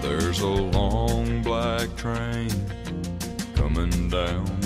There's a long black train coming down.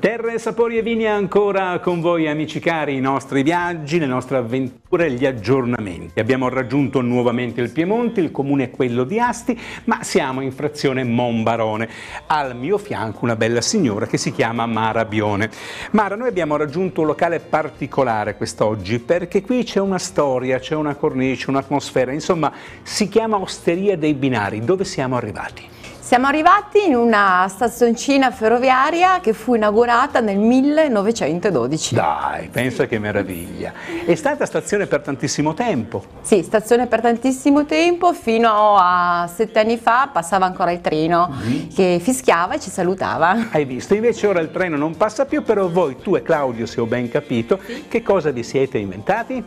Terre, sapori e vini ancora con voi amici cari, i nostri viaggi, le nostre avventure e gli aggiornamenti. Abbiamo raggiunto nuovamente il Piemonte, il comune è quello di Asti, ma siamo in frazione Monbarone. Al mio fianco una bella signora che si chiama Mara Bione. Mara, noi abbiamo raggiunto un locale particolare quest'oggi perché qui c'è una storia, c'è una cornice, un'atmosfera, insomma si chiama Osteria dei Binari. Dove siamo arrivati? Siamo arrivati in una stazioncina ferroviaria che fu inaugurata nel 1912. Dai, pensa che meraviglia. È stata stazione per tantissimo tempo. Sì, stazione per tantissimo tempo, fino a sette anni fa passava ancora il treno che fischiava e ci salutava. Hai visto? Invece ora il treno non passa più, però voi, tu e Claudio, se ho ben capito, che cosa vi siete inventati?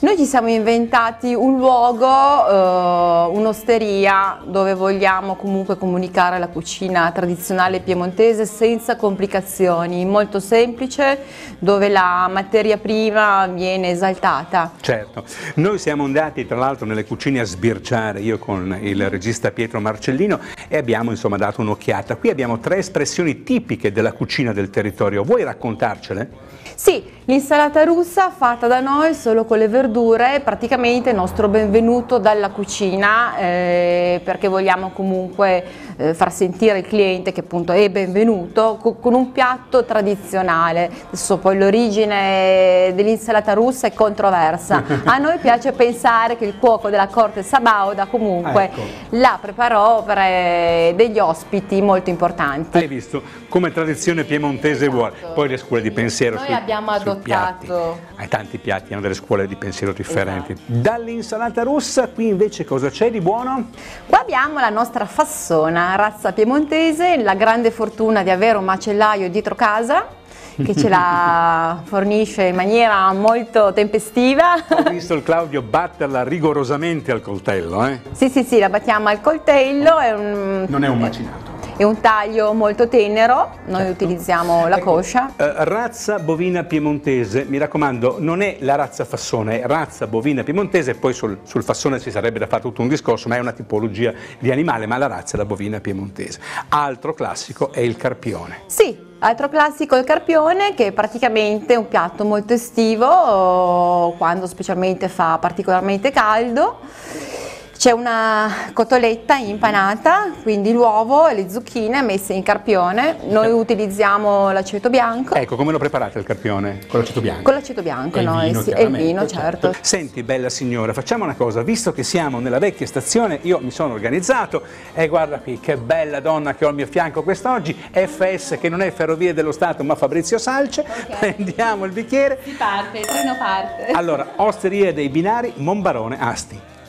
Noi ci siamo inventati un luogo, eh, un'osteria dove vogliamo comunque comunicare la cucina tradizionale piemontese senza complicazioni, molto semplice, dove la materia prima viene esaltata. Certo, noi siamo andati tra l'altro nelle cucine a sbirciare, io con il regista Pietro Marcellino, e abbiamo insomma dato un'occhiata. Qui abbiamo tre espressioni tipiche della cucina del territorio, vuoi raccontarcele? Sì, l'insalata russa fatta da noi solo con le verdure è praticamente il nostro benvenuto dalla cucina eh, perché vogliamo comunque eh, far sentire il cliente che appunto è benvenuto co- con un piatto tradizionale. Adesso poi l'origine dell'insalata russa è controversa. A noi piace pensare che il cuoco della corte Sabauda comunque Ecco. la preparò per eh, degli ospiti molto importanti. Hai visto come tradizione piemontese vuole, poi le scuole di pensiero Noi sui- abbiamo sui piatti. adottato- Hai tanti piatti, hanno delle scuole di pensiero differenti. Dall'insalata russa qui invece cosa c'è di buono? Qua abbiamo la nostra fassona, razza piemontese, la grande fortuna di avere un macellaio dietro casa che ce la fornisce in maniera molto tempestiva. Ho visto il Claudio batterla rigorosamente al coltello, eh? Sì, sì, sì, la battiamo al coltello, è un, Non è un macinato. È un taglio molto tenero, noi utilizziamo la Ecco, coscia. eh, razza bovina piemontese, mi raccomando, non è la razza fassone, è razza bovina piemontese, poi sul, sul fassone ci sarebbe da fare tutto un discorso, ma è una tipologia di animale, ma la razza è la bovina piemontese. Altro classico è il carpione. Sì, altro classico è il carpione che è praticamente un piatto molto estivo quando specialmente fa particolarmente caldo. C'è una cotoletta impanata, quindi l'uovo e le zucchine messe in carpione. Noi utilizziamo l'aceto bianco. Ecco, come lo preparate il carpione? Con l'aceto bianco. Con l'aceto bianco, E il noi, vino, sì, e il vino, certo. Senti, bella signora, facciamo una cosa, visto che siamo nella vecchia stazione, io mi sono organizzato e guarda qui che bella donna che ho al mio fianco quest'oggi, FS che non è Ferrovie dello Stato ma Fabrizio Salce, prendiamo il bicchiere. Si parte, il treno parte. Allora, Osterie dei Binari, Monbarone, Asti.